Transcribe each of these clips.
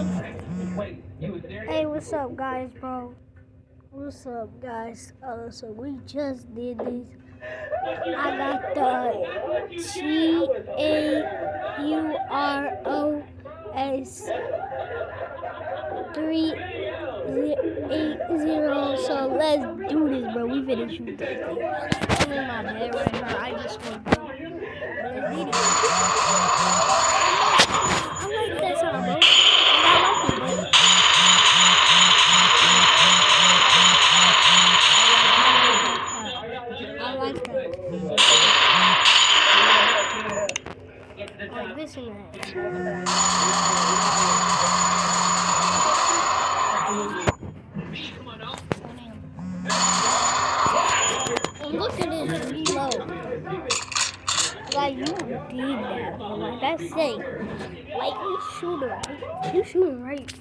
Hey, what's up, guys, bro? What's up, guys? Uh, so we just did this. I got the T A U R O S three eight zero. So let's do this, bro. We finna shoot this. I'm in my bed right now. I just up. Let's do this. I like that song, bro. I like it, bro. I like this one. And look at reload. You did that. Like that's. Like you shooting, right? You shooting right.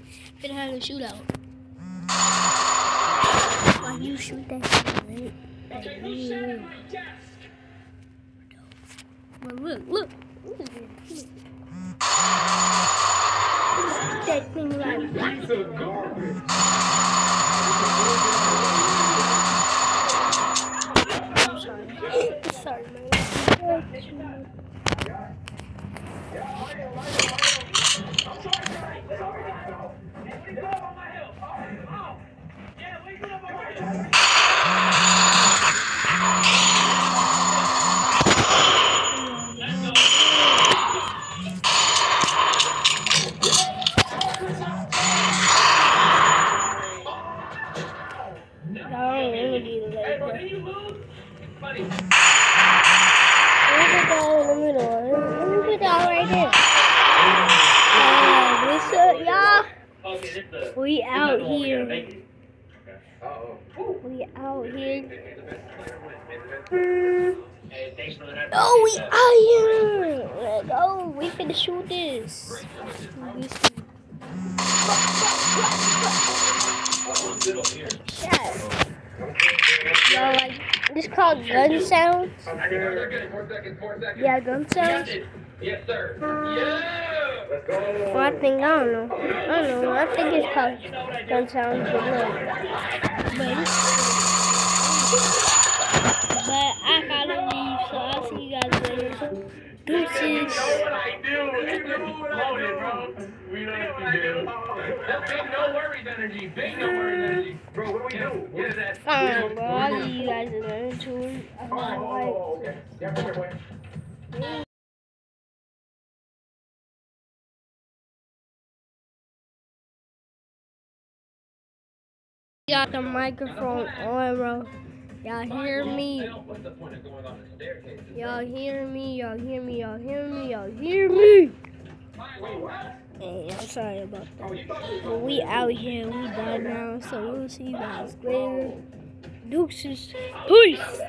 Finna have a shootout. Like you shoot that right? Like. Look, look. Look. That thing like I'm sorry. sorry, man. At that in the middle. Let me put that right there. Uh, this, uh, y'all. We out here. We out here. Oh, we out here. Let's go. We finna shoot this. Shut. Yo, like, this called gun sounds. Yeah, gun sounds. Yes, sir. Yeah. Well, I think, I don't know. I don't know. I think it's called gun sounds. But, but, but I gotta leave, so I'll see you guys later. Deuces. what I do. You know what do. We know what you do. That's big no worries energy. Big no worries energy. Bro, what do we do? What is that? Fine, bro. Tour. I Oh, got, oh, like, oh, okay. Yeah, come here, boy. got the microphone on, bro. Y'all hear me? What's the point of going on the staircase? Y'all hear me? Y'all hear me? Y'all hear me? Y'all hear me? Hey, I'm sorry about Oh, that. you thought we But we out here. We done now. So we'll see you guys later. Deuces. Peace.